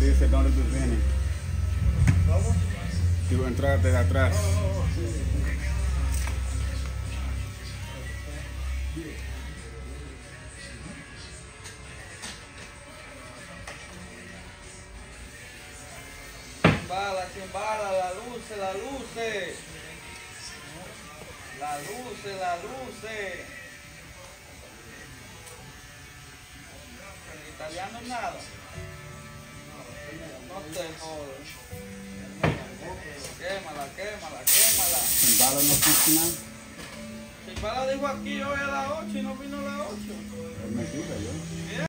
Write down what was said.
dice, dónde tú tienes. Tú entrar desde atrás. Chimbala, chimbala, la luce, la luce. La luce, la. En italiano nada. No te jodas. Quémala, quémala, quémala. En bala no nada. Chimbala dijo aquí hoy a las 8 y no vino a las 8. Es mentira, yo.